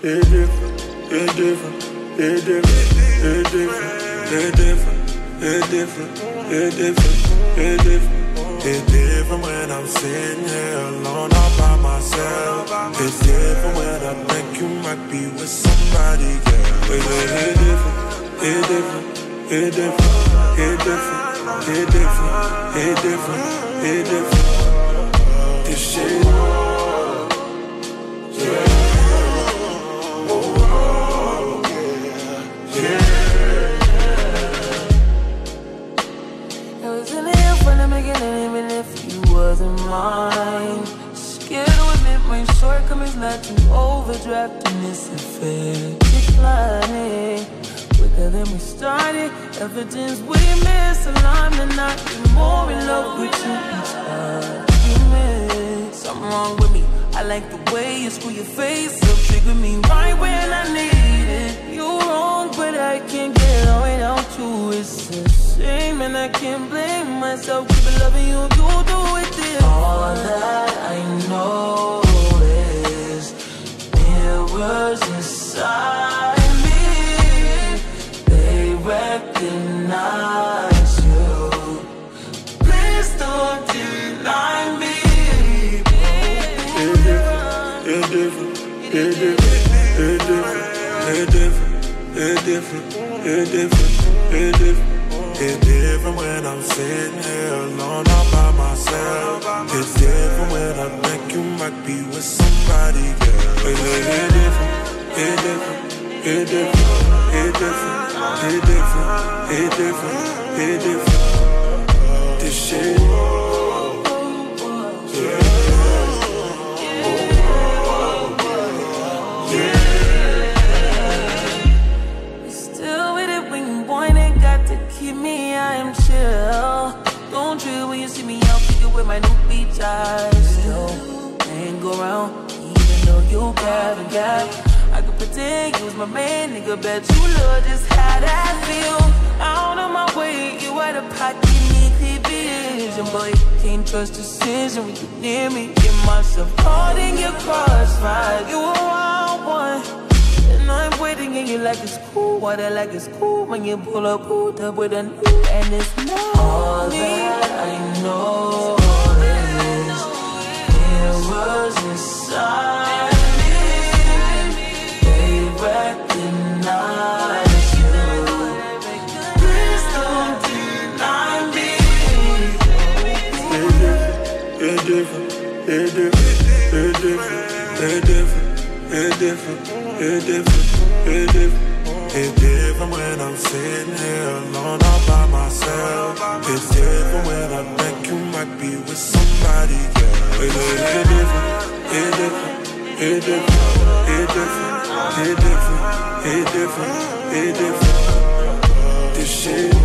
It different, it different, it different, it different, it different, it different, it different, it different. It's different when I'm sitting here alone all by myself. It's different when I think you might be with somebody, yeah. It, it different, it different, it different, it different, it different, it different, it different. This shit. wasn't mine. Scared to admit my shortcomings led to overdraft and this affair declining quicker than we started. Evidence we misaligned and not be more in love with you each argument. Something wrong with me. I like the way you screw your face up, trigger me right when I need it. You're wrong, It's a shame, and I can't blame myself. Keep loving you, you do it. This. All that I know is mirrors inside me. They recognize you. Please don't deny me. It different, it different, it different, it different, it different, it different, it different. It's different when I'm sitting here alone all by myself. It's different when I think you might be with somebody, yeah. It, it, it different, it different, it different, it different, it different, it different, it different. This shit. Still keep me, I am chill. Don't trip when you see me out, figure with my new beach eyes. Still, go around, even though you got a gap. I could pretend you was my man, nigga, bet you love just how that feel. Out of my way, you out of pocket, need clear vision, boy. Can't trust decision when you near me. Get myself caught in your crossfire. You a wild one. You like it's cool. What I like is cool when you pull up, pulled up with a new and it's not all that I know is it was inside me. They recognize you. Please don't deny me. It different, it different, it different, it different, it different, it different, it different. It's different when I'm sitting here alone all by myself. It's different when I think you might be with somebody, yeah. It, it, it different, it different, it different, it different, it different, it different. This shit.